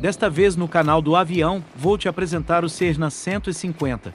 Desta vez no canal do avião, vou te apresentar o Cessna 150.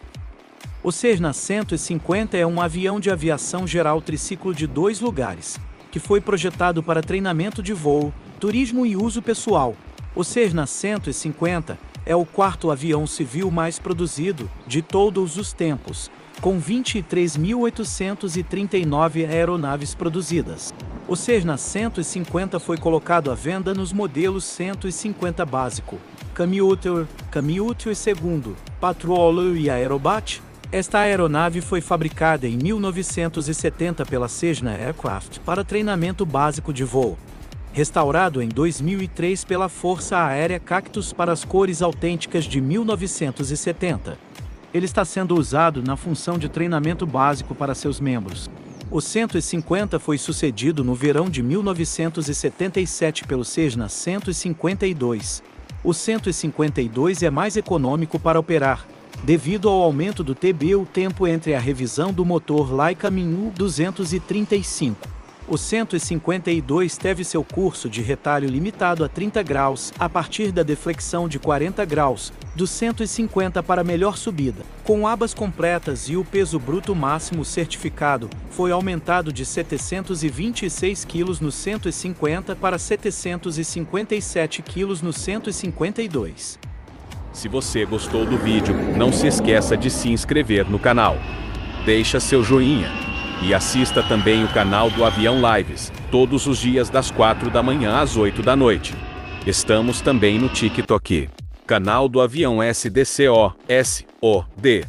O Cessna 150 é um avião de aviação geral triciclo de dois lugares, que foi projetado para treinamento de voo, turismo e uso pessoal. O Cessna 150 é o quarto avião civil mais produzido de todos os tempos, com 23.839 aeronaves produzidas. O Cessna 150 foi colocado à venda nos modelos 150 básico, Commuter, Commuter II, Patrol e Aerobat. Esta aeronave foi fabricada em 1970 pela Cessna Aircraft para treinamento básico de voo. Restaurado em 2003 pela Força Aérea Cactus para as cores autênticas de 1970. Ele está sendo usado na função de treinamento básico para seus membros. O 150 foi sucedido no verão de 1977 pelo Cessna 152. O 152 é mais econômico para operar, devido ao aumento do TB o tempo entre a revisão do motor Laika Minu 235. O 152 teve seu curso de retalho limitado a 30 graus, a partir da deflexão de 40 graus, do 150 para melhor subida. Com abas completas e o peso bruto máximo certificado, foi aumentado de 726 kg no 150 para 757 kg no 152. Se você gostou do vídeo, não se esqueça de se inscrever no canal. Deixa seu joinha. E assista também o canal do Avião Lives, todos os dias das 4 da manhã às 8 da noite. Estamos também no TikTok. Canal do Avião SDCO, S, O, D.